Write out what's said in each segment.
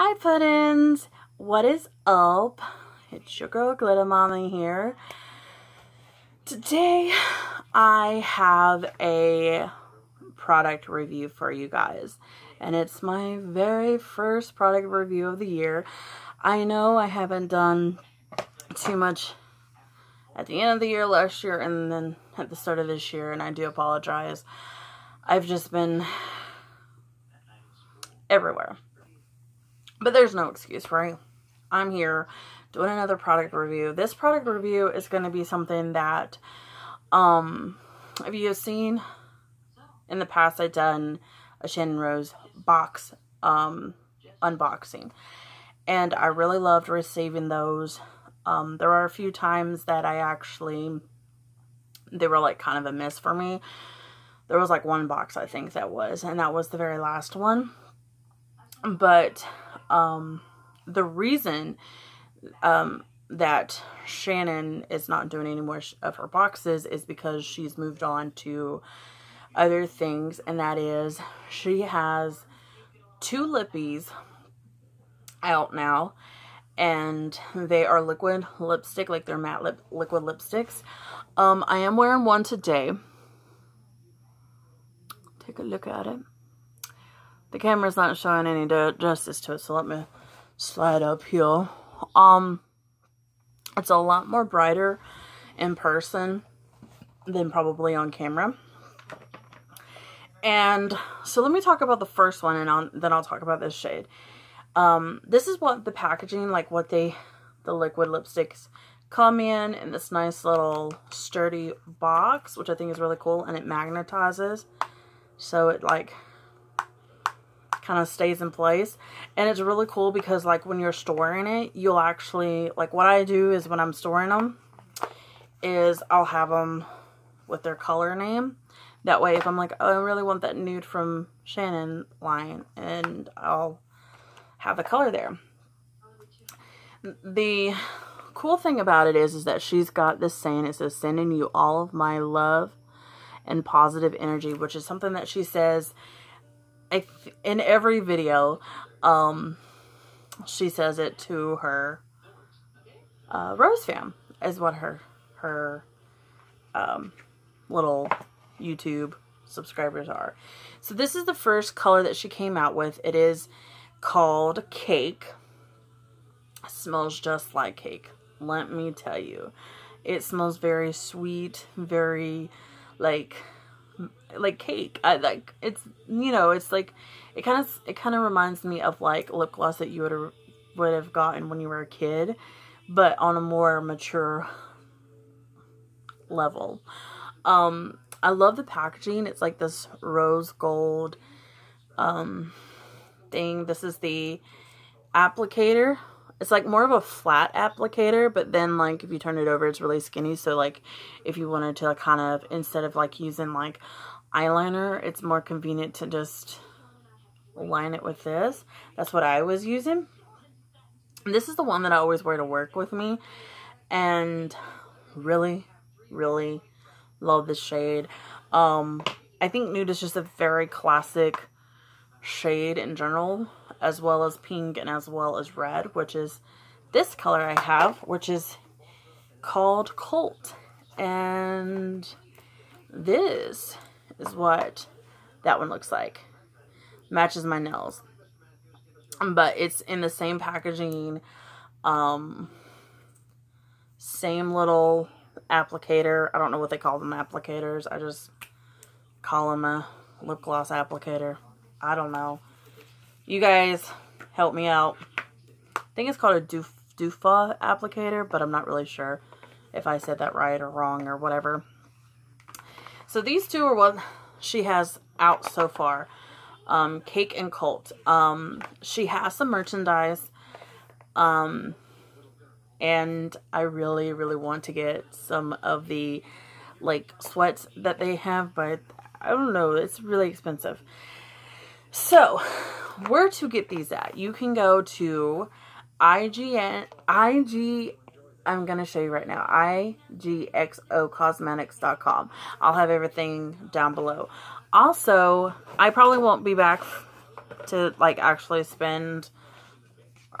Hi Puddins! What is up? It's your girl Glitter Mommy here. Today I have a product review for you guys. And it's my very first product review of the year. I know I haven't done too much at the end of the year last year and then at the start of this year and I do apologize. I've just been everywhere. But there's no excuse, right? I'm here doing another product review. This product review is going to be something that, um, if you have seen in the past, I've done a Channon Rose box, um, unboxing. And I really loved receiving those. Um, there are a few times that I actually, they were like kind of a miss for me. There was like one box, I think that was, and that was the very last one. But um, the reason um, that Channon is not doing any more of her boxes is because she's moved on to other things, and that is she has two lippies out now, and they are liquid lipstick, like they're matte lip liquid lipsticks. Um, I am wearing one today. Take a look at it. The camera's not showing any justice to it, so let me slide up here. Um, it's a lot more brighter in person than probably on camera. And so let me talk about the first one and I'll, then I'll talk about this shade. Um, this is what the packaging, like what they, the liquid lipsticks come in in this nice little sturdy box, which I think is really cool. And it magnetizes. So it like kind of stays in place. And it's really cool because like when you're storing it, you'll actually, like what I do is when I'm storing them, is I'll have them with their color name. That way if I'm like, oh, I really want that nude from Channon line, and I'll have the color there. The cool thing about it is, is that she's got this saying, it says, sending you all of my love and positive energy, which is something that she says in every video, um, she says it to her uh, Rose fam, is what her her um, little YouTube subscribers are. So this is the first color that she came out with. It is called Cake. It smells just like cake. Let me tell you. It smells very sweet, very like like cake. I like it's you know it's like it kind of it kind of reminds me of like lip gloss that you would have would have gotten when you were a kid, but on a more mature level. Um, I love the packaging. It's like this rose gold um thing. This is the applicator. It's like more of a flat applicator, but then like if you turn it over, it's really skinny. So like if you wanted to kind of, instead of like using like eyeliner, it's more convenient to just line it with this. That's what I was using. This is the one that I always wear to work with me. And really, really love this shade. Um, I think nude is just a very classic shade in general, as well as pink and as well as red, which is this color I have, which is called Colt. And this is what that one looks like. Matches my nails. But it's in the same packaging. Um, same little applicator. I don't know what they call them applicators. I just call them a lip gloss applicator. I don't know. You guys help me out. I think it's called a doof, Doofa applicator, but I'm not really sure if I said that right or wrong or whatever. So these two are what she has out so far. Um, Cake and Cult. Um, she has some merchandise. Um, and I really, really want to get some of the, like, sweats that they have, but I don't know. It's really expensive. So, where to get these at? You can go to IGN, IG I'm going to show you right now. IGXOcosmetics.com. I'll have everything down below. Also, I probably won't be back to, like, actually spend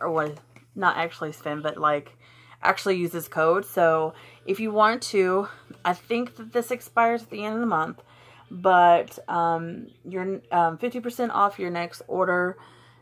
or what, not actually spend, but like actually use this code. So if you want to, I think that this expires at the end of the month, but um, you're 50% um, off your next order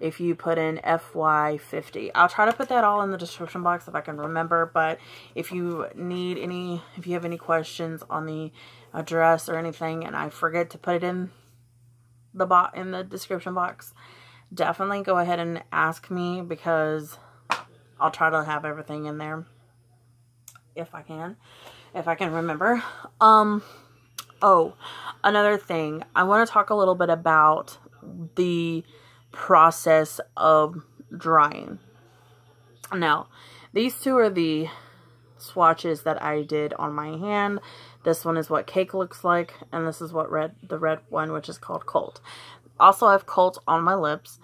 if you put in FY50. I'll try to put that all in the description box if I can remember, but if you need any, if you have any questions on the address or anything and I forget to put it in the bot in the description box, definitely go ahead and ask me because I'll try to have everything in there if I can, if I can remember. Um, oh, another thing, I want to talk a little bit about the process of drying. Now, these two are the swatches that I did on my hand. This one is what cake looks like, and this is what red the red one, which is called Colt. Also, I have Colt on my lips.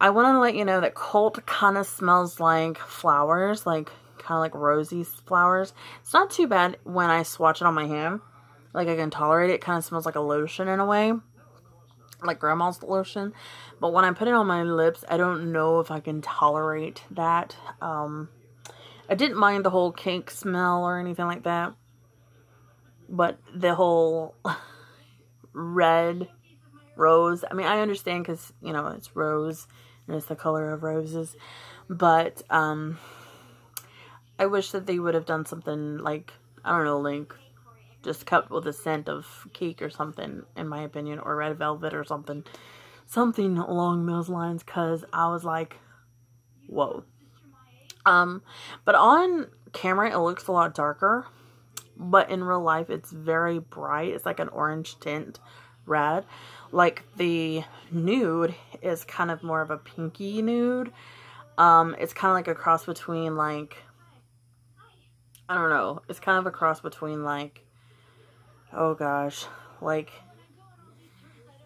I want to let you know that Colt kind of smells like flowers, like kind of like rosy flowers. It's not too bad when I swatch it on my hand. Like I can tolerate it. It kind of smells like a lotion in a way like grandma's lotion. But when I put it on my lips, I don't know if I can tolerate that. Um, I didn't mind the whole cake smell or anything like that. But the whole red rose, I mean, I understand because, you know, it's rose and it's the color of roses. But um, I wish that they would have done something like, I don't know, like just kept with a scent of cake or something, in my opinion, or red velvet or something. Something along those lines, because I was like, whoa. Um, but on camera, it looks a lot darker, but in real life, it's very bright. It's like an orange tint red. Like the nude is kind of more of a pinky nude. Um, it's kind of like a cross between like, I don't know. It's kind of a cross between like oh gosh, like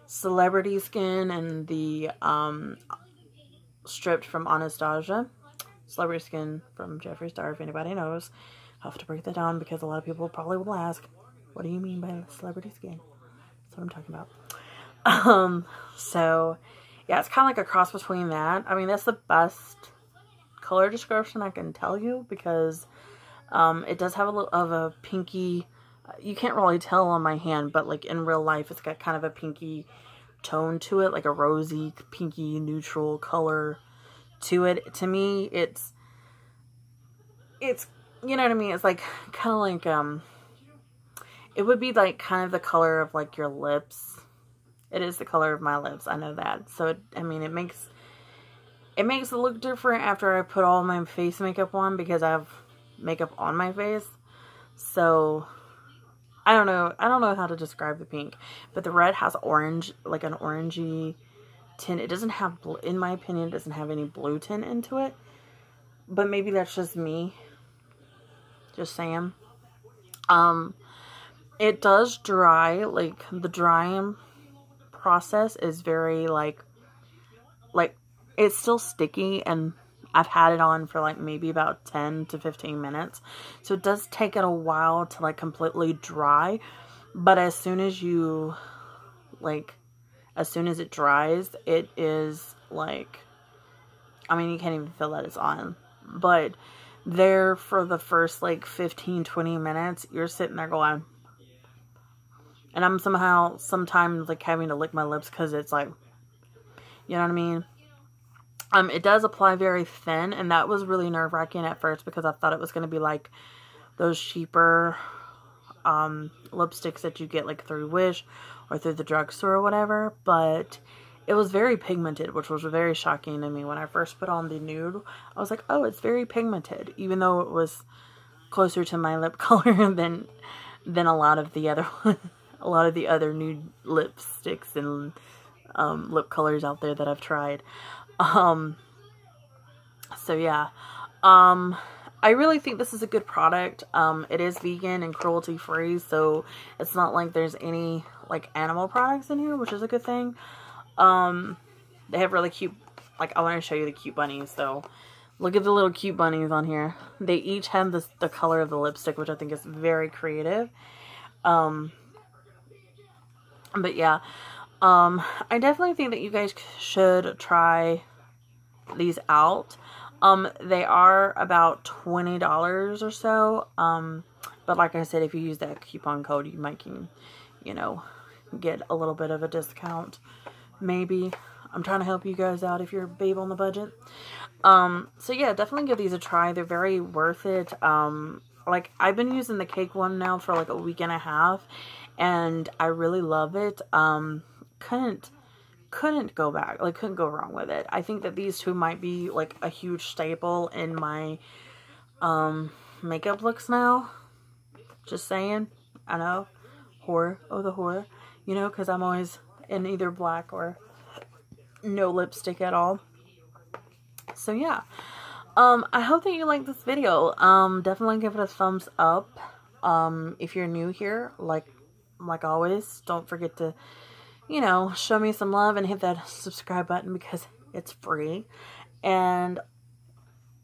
Celebrity Skin and the um, stripped from Anastasia. Celebrity Skin from Jeffree Star, if anybody knows. i have to break that down because a lot of people probably will ask, what do you mean by Celebrity Skin? That's what I'm talking about. Um, so, yeah, it's kind of like a cross between that. I mean, that's the best color description I can tell you because um, it does have a little of a pinky you can't really tell on my hand, but like in real life, it's got kind of a pinky tone to it, like a rosy, pinky, neutral color to it. To me, it's, it's, you know what I mean? It's like, kind of like, um, it would be like kind of the color of like your lips. It is the color of my lips. I know that. So, it, I mean, it makes, it makes it look different after I put all my face makeup on because I have makeup on my face. So, I don't know. I don't know how to describe the pink, but the red has orange, like an orangey tint. It doesn't have, in my opinion, it doesn't have any blue tint into it. But maybe that's just me. Just saying. Um, it does dry. Like, the drying process is very, like, like, it's still sticky and I've had it on for like maybe about 10 to 15 minutes. So it does take it a while to like completely dry. But as soon as you like, as soon as it dries, it is like, I mean, you can't even feel that it's on. But there for the first like 15, 20 minutes, you're sitting there going, and I'm somehow sometimes like having to lick my lips because it's like, you know what I mean? Um, it does apply very thin, and that was really nerve-wracking at first because I thought it was going to be like those cheaper um, lipsticks that you get like through Wish or through the drugstore or whatever, but it was very pigmented, which was very shocking to me. When I first put on the nude, I was like, oh, it's very pigmented, even though it was closer to my lip color than than a lot of the other a lot of the other nude lipsticks and um, lip colors out there that I've tried. Um, so yeah, um, I really think this is a good product. Um, it is vegan and cruelty free, so it's not like there's any like animal products in here, which is a good thing. Um, they have really cute, like I want to show you the cute bunnies, so look at the little cute bunnies on here. They each have this, the color of the lipstick, which I think is very creative. Um, but yeah, um, I definitely think that you guys should try these out. Um, they are about $20 or so. Um, but like I said, if you use that coupon code, you might can, you know, get a little bit of a discount. Maybe. I'm trying to help you guys out if you're a babe on the budget. Um, so yeah, definitely give these a try. They're very worth it. Um, like I've been using the cake one now for like a week and a half and I really love it. Um, couldn't, couldn't go back, like couldn't go wrong with it. I think that these two might be like a huge staple in my, um, makeup looks now. Just saying. I know. Horror. Oh, the horror. You know, because I'm always in either black or no lipstick at all. So yeah, um, I hope that you like this video. Um, definitely give it a thumbs up. Um, if you're new here, like, like always, don't forget to, you know, show me some love and hit that subscribe button because it's free. And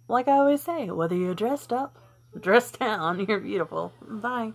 like I always say, whether you're dressed up, dressed down, you're beautiful. Bye.